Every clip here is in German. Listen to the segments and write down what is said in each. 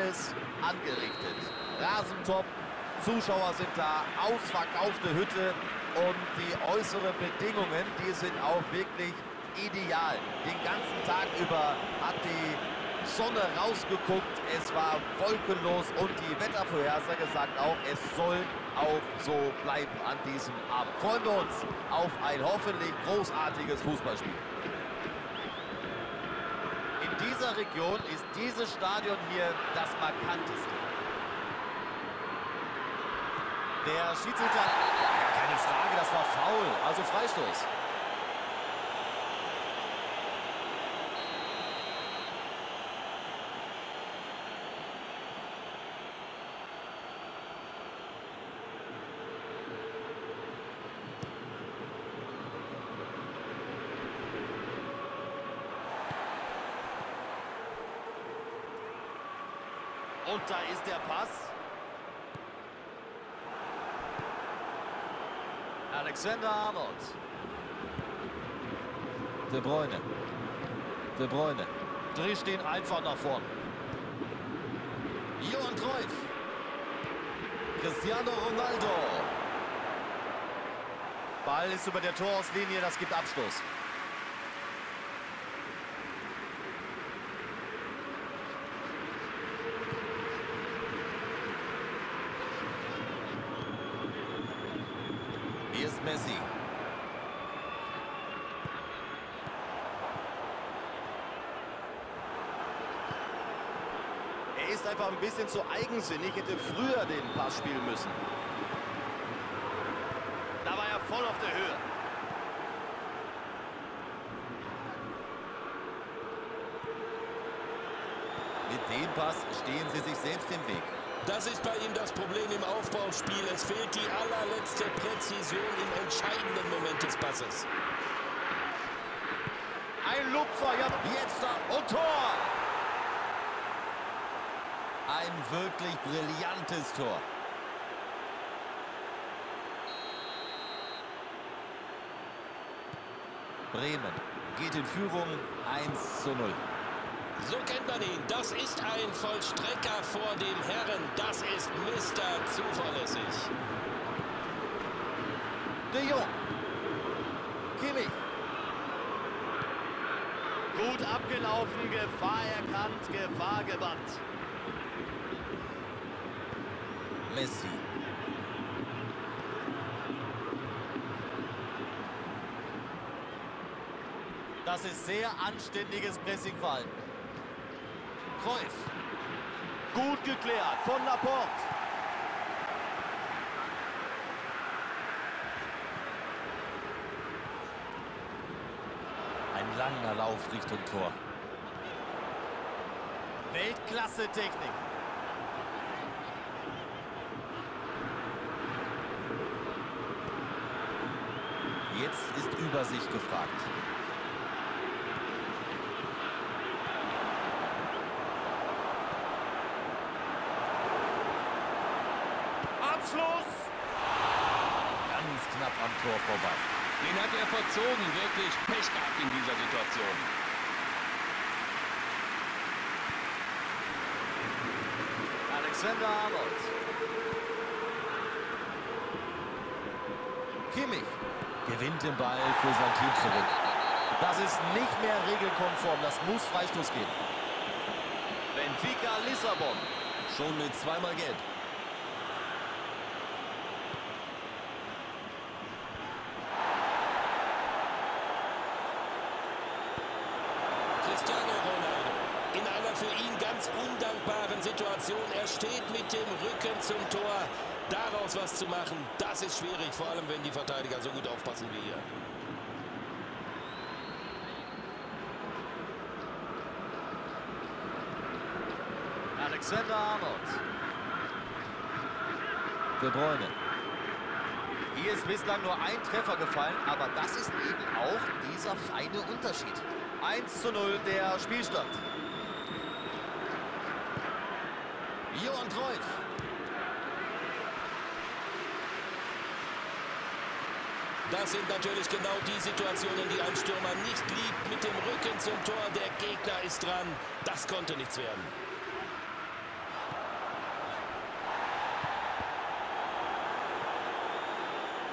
alles angerichtet. Rasentop, Zuschauer sind da, ausverkaufte Hütte und die äußeren Bedingungen, die sind auch wirklich ideal. Den ganzen Tag über hat die Sonne rausgeguckt, es war wolkenlos und die Wettervorhersage sagt auch, es soll auch so bleiben an diesem Abend. Freuen wir uns auf ein hoffentlich großartiges Fußballspiel. Dieser Region ist dieses Stadion hier das markanteste. Der Schiedsrichter, keine Frage, das war faul, also Freistoß. Und da ist der Pass. Alexander Arnold. De Bruyne. De Bruyne. Dreh stehen einfach nach vorn. Johann Cruyff. Cristiano Ronaldo. Ball ist über der Torauslinie, das gibt Abstoß. Hier ist Messi. Er ist einfach ein bisschen zu eigensinnig, hätte früher den Pass spielen müssen. Da war er voll auf der Höhe. Mit dem Pass stehen sie sich selbst im Weg. Das ist bei ihm das Problem im Aufbauspiel. Es fehlt die allerletzte Präzision im entscheidenden Moment des Passes. Ein Lupfer, ja, jetzt da und Tor! Ein wirklich brillantes Tor. Bremen geht in Führung 1 zu 0. So kennt man ihn. Das ist ein Vollstrecker vor dem Herren. Das ist Mr. Zuverlässig. De Jong. Kimmich. Gut abgelaufen, Gefahr erkannt, Gefahr gebannt. Messi. Das ist sehr anständiges Pressingverhalten. Kreuz. Gut geklärt von Laporte. Ein langer Lauf Richtung Tor. Weltklasse-Technik. Ist Übersicht gefragt. Abschluss! Ganz knapp am Tor vorbei. Den hat er verzogen, wirklich Pech gehabt in dieser Situation. Alexander Arnold. Kimmich gewinnt den Ball für sein Team zurück. Das ist nicht mehr regelkonform, das muss Freistoß geben. Benfica Lissabon. Schon mit zweimal Gelb. Cristiano Ronaldo. In einer für ihn ganz undankbaren Situation. Er steht mit dem Rücken zum Tor. Daraus was zu machen, das ist schwierig. Vor allem, wenn die Verteidiger so gut aufpassen wie hier. Alexander Arnold. De Bruyne. Hier ist bislang nur ein Treffer gefallen, aber das ist eben auch dieser feine Unterschied. 1 zu 0 der Spielstand. Johann Kreuz. Das sind natürlich genau die Situationen, die ein Stürmer nicht liebt. Mit dem Rücken zum Tor, der Gegner ist dran. Das konnte nichts werden.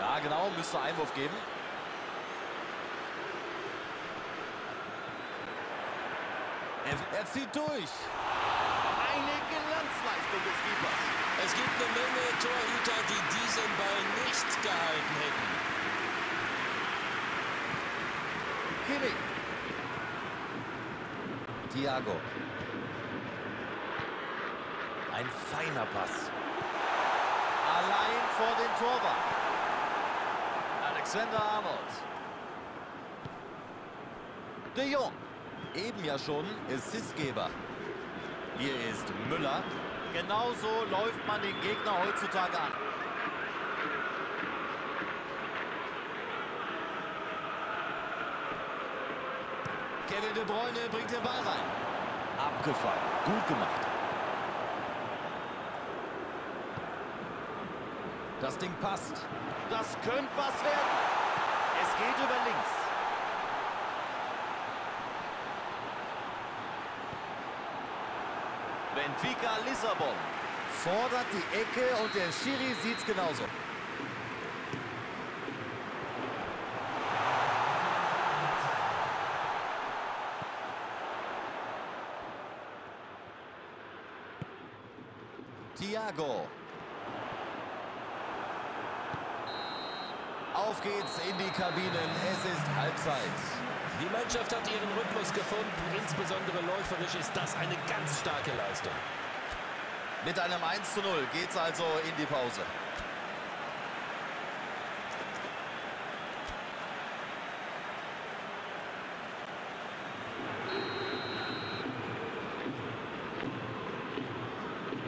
Ja, genau, müsste Einwurf geben. Er, er zieht durch. Glanzleistung des Keepers. Es gibt eine Menge Torhüter, die diesen Ball nicht gehalten hätten. Kimmich. Thiago. Ein feiner Pass. Allein vor den Torwart. Alexander Arnold. De Jong. Eben ja schon Assistgeber. Hier ist Müller. Genauso läuft man den Gegner heutzutage an. Kevin De Bruyne bringt den Ball rein. Abgefangen. Gut gemacht. Das Ding passt. Das könnte was werden. Es geht über links. Benfica Lissabon fordert die Ecke und der Schiri sieht's genauso. Thiago. Auf geht's in die Kabinen. Es ist Halbzeit. Die Mannschaft hat ihren Rhythmus gefunden. Insbesondere läuferisch ist das eine ganz starke Leistung. Mit einem 1 zu 0 geht's also in die Pause.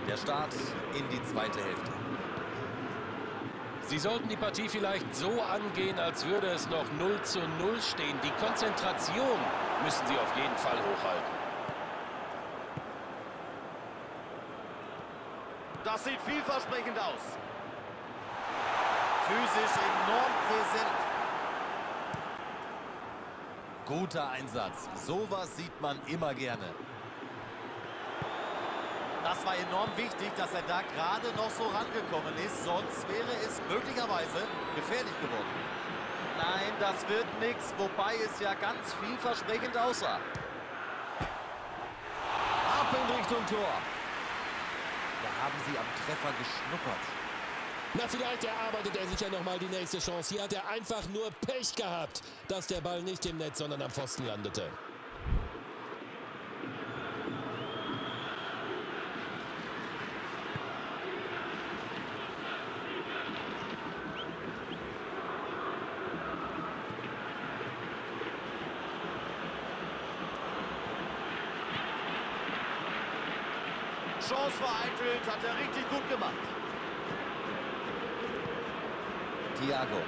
Der Start in die zweite Hälfte. Sie sollten die Partie vielleicht so angehen, als würde es noch 0 zu 0 stehen. Die Konzentration müssen Sie auf jeden Fall hochhalten. Das sieht vielversprechend aus. Physisch enorm präsent. Guter Einsatz. Sowas sieht man immer gerne. Das war enorm wichtig, dass er da gerade noch so rangekommen ist. Sonst wäre es möglicherweise gefährlich geworden. Nein, das wird nichts. Wobei es ja ganz vielversprechend aussah. Ab in Richtung Tor. Da haben sie am Treffer geschnuppert. Na, vielleicht erarbeitet er sich ja nochmal die nächste Chance. Hier hat er einfach nur Pech gehabt, dass der Ball nicht im Netz, sondern am Pfosten landete. Chance vereitelt, hat er richtig gut gemacht. Thiago.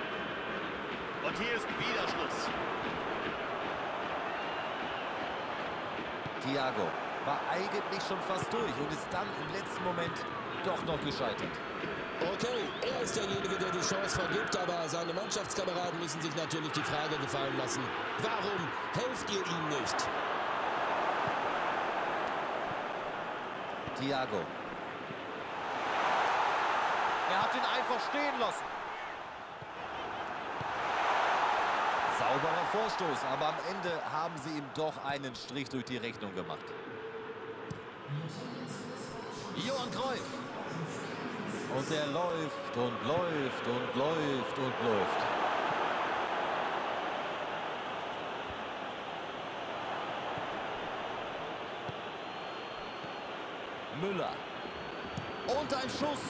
Und hier ist wieder Schluss. Thiago war eigentlich schon fast durch und ist dann im letzten Moment doch noch gescheitert. Okay, er ist derjenige, der die Chance vergibt, aber seine Mannschaftskameraden müssen sich natürlich die Frage gefallen lassen. Warum helft ihr ihm nicht? Thiago. Er hat ihn einfach stehen lassen. Sauberer Vorstoß, aber am Ende haben sie ihm doch einen Strich durch die Rechnung gemacht. Johann Cruyff. Und er läuft und läuft und läuft und läuft. Müller. Und ein Schuss.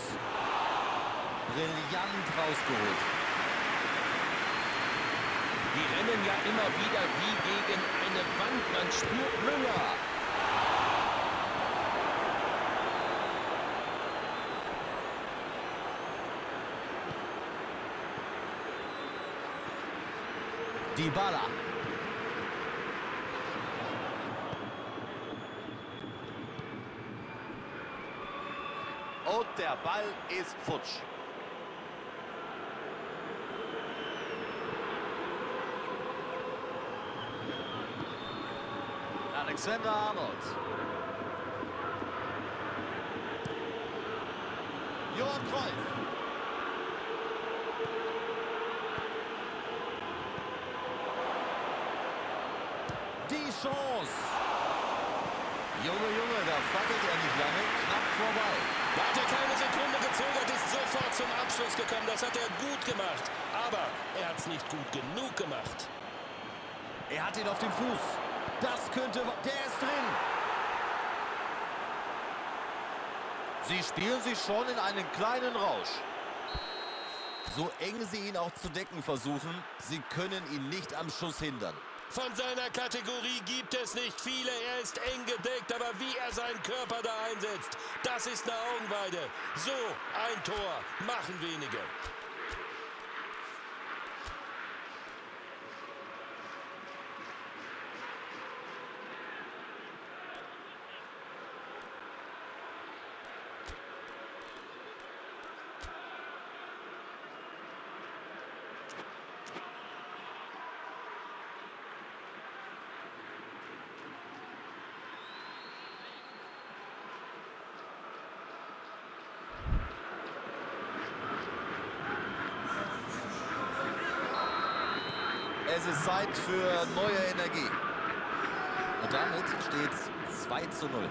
Brillant rausgeholt. Die rennen ja immer wieder wie gegen eine Wand. Man spürt Müller. Dybala. Und der Ball ist futsch. Alexander Arnold. Johann Cruyff. Die Chance. Junge, Junge, da fackelt er nicht lange. Knapp vorbei. Da hat er keine Sekunde gezögert, ist sofort zum Abschluss gekommen. Das hat er gut gemacht. Aber er hat es nicht gut genug gemacht. Er hat ihn auf dem Fuß. Das könnte... Der ist drin. Sie spielen sich schon in einen kleinen Rausch. So eng sie ihn auch zu decken versuchen, sie können ihn nicht am Schuss hindern. Von seiner Kategorie gibt es nicht viele. Er ist eng gedeckt, aber wie er seinen Körper da einsetzt, das ist eine Augenweide. So ein Tor machen wenige. Es ist Zeit für neue Energie. Und damit steht es 2 zu 0.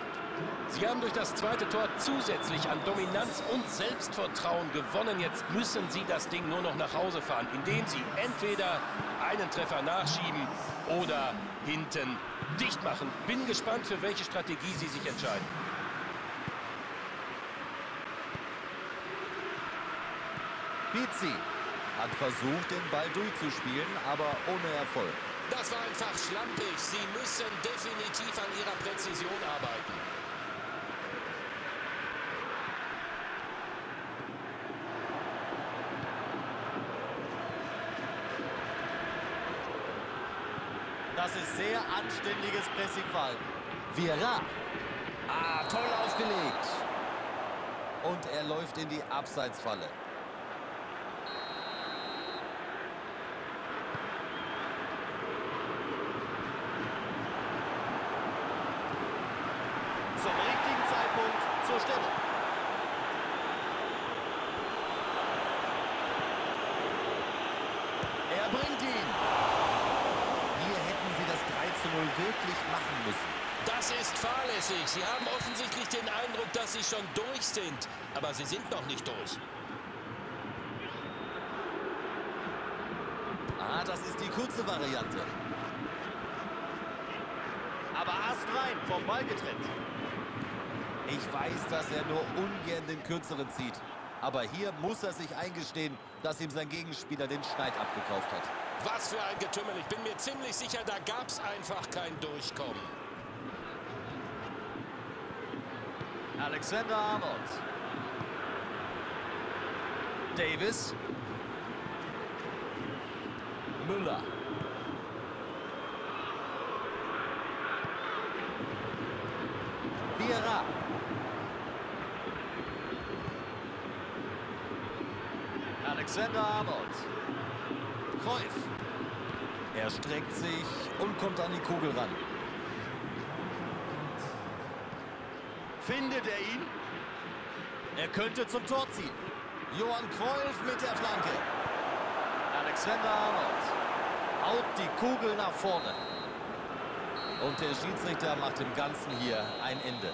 Sie haben durch das zweite Tor zusätzlich an Dominanz und Selbstvertrauen gewonnen. Jetzt müssen Sie das Ding nur noch nach Hause fahren, indem Sie entweder einen Treffer nachschieben oder hinten dicht machen. Bin gespannt, für welche Strategie Sie sich entscheiden. Pizzi hat versucht, den Ball durchzuspielen, aber ohne Erfolg. Das war einfach schlampig. Sie müssen definitiv an ihrer Präzision arbeiten. Das ist sehr anständiges Pressingverhalten. Viera. Ah, toll aufgelegt. Und er läuft in die Abseitsfalle. Zum richtigen Zeitpunkt zur Stelle. Er bringt ihn. Hier hätten sie das 3 zu 0 wirklich machen müssen. Das ist fahrlässig. Sie haben offensichtlich den Eindruck, dass sie schon durch sind. Aber sie sind noch nicht durch. Ah, das ist die kurze Variante. Aber Ast rein, vom Ball getrennt. Ich weiß, dass er nur ungern den kürzeren zieht. Aber hier muss er sich eingestehen, dass ihm sein Gegenspieler den Schneid abgekauft hat. Was für ein Getümmel. Ich bin mir ziemlich sicher, da gab es einfach kein Durchkommen. Alexander Arnold. Davis. Müller. Vieira. Alexander Arnold. Cruyff. Er streckt sich und kommt an die Kugel ran. Findet er ihn? Er könnte zum Tor ziehen. Johann Cruyff mit der Flanke. Alexander Arnold haut die Kugel nach vorne. Und der Schiedsrichter macht dem Ganzen hier ein Ende.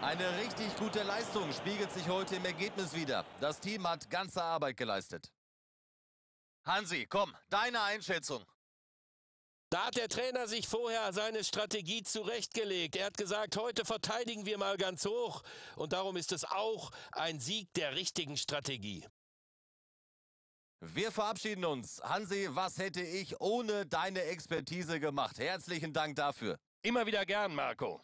Eine richtig gute Leistung spiegelt sich heute im Ergebnis wieder. Das Team hat ganze Arbeit geleistet. Hansi, komm, deine Einschätzung. Da hat der Trainer sich vorher seine Strategie zurechtgelegt. Er hat gesagt, heute verteidigen wir mal ganz hoch. Und darum ist es auch ein Sieg der richtigen Strategie. Wir verabschieden uns. Hansi, was hätte ich ohne deine Expertise gemacht? Herzlichen Dank dafür. Immer wieder gern, Marco.